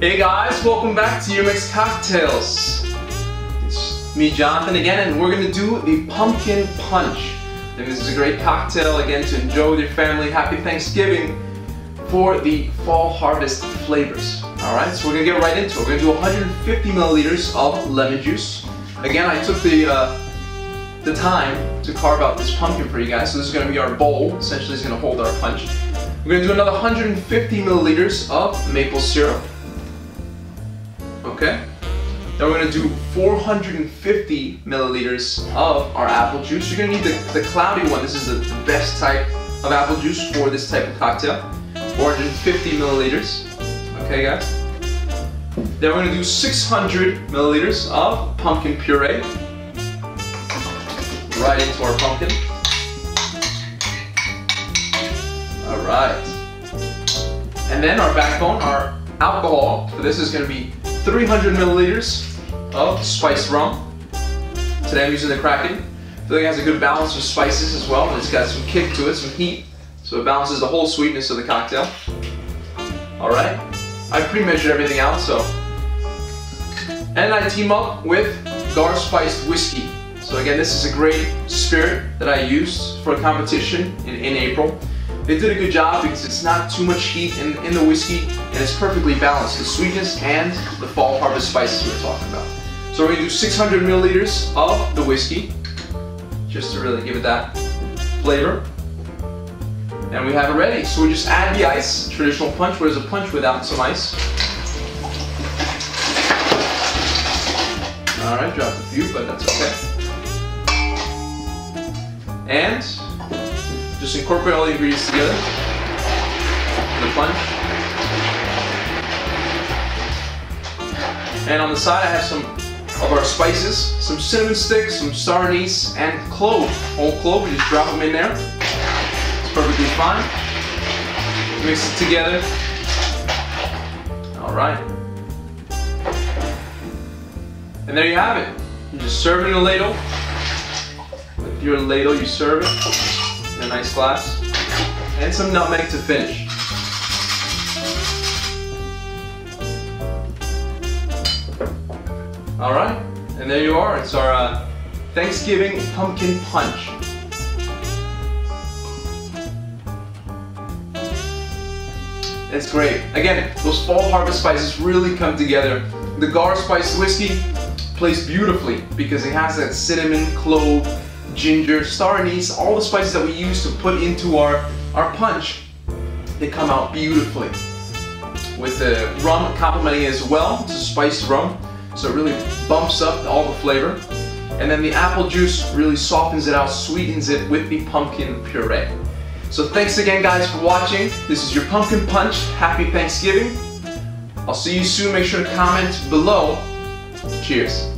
Hey guys, welcome back to your mixed cocktails. It's me, Jonathan, again, and we're gonna do the pumpkin punch. I think this is a great cocktail again to enjoy with your family. Happy Thanksgiving for the fall harvest flavors. All right, so we're gonna get right into it. We're gonna do 150 milliliters of lemon juice. Again, I took the uh, the time to carve out this pumpkin for you guys. So this is gonna be our bowl. Essentially, it's gonna hold our punch. We're gonna do another 150 milliliters of maple syrup. Okay. Then we're gonna do 450 milliliters of our apple juice. You're gonna need the, the cloudy one. This is the, best type of apple juice for this type of cocktail. 450 milliliters. Okay, guys. Then we're gonna do 600 milliliters of pumpkin puree. Right into our pumpkin. All right. And then our backbone, our alcohol So this is gonna be 300 milliliters of spiced rum. Today I'm using the Kraken. I feel like it has a good balance of spices as well, and it's got some kick to it, some heat, so it balances the whole sweetness of the cocktail. All right, I pre-measured everything out, so. And I team up with Gaur Spiced Whiskey. So again, this is a great spirit that I used for a competition in, in April. They did a good job because it's not too much heat in, in the whiskey and it's perfectly balanced, the sweetness and the fall harvest spices we are talking about. So we're gonna do 600 milliliters of the whiskey, just to really give it that flavor. And we have it ready. So we just add the ice, traditional punch, whereas a punch without some ice. All right, dropped a few, but that's okay. And just incorporate all the ingredients together. The punch. And on the side I have some of our spices, some cinnamon sticks, some star anise, and clove. Whole clove, we just drop them in there. It's perfectly fine. Mix it together. All right. And there you have it. You just serve it in a ladle. With your ladle, you serve it in a nice glass. And some nutmeg to finish. All right, and there you are. It's our uh, Thanksgiving pumpkin punch. It's great. Again, those fall harvest spices really come together. The Gaur Spice whiskey plays beautifully because it has that cinnamon, clove, ginger, star anise, all the spices that we use to put into our, our punch. They come out beautifully. With the rum complementing as well, it's a spiced rum, so it really bumps up all the flavor. And then the apple juice really softens it out, sweetens it with the pumpkin puree. So thanks again guys for watching. This is your Pumpkin Punch. Happy Thanksgiving. I'll see you soon. Make sure to comment below. Cheers.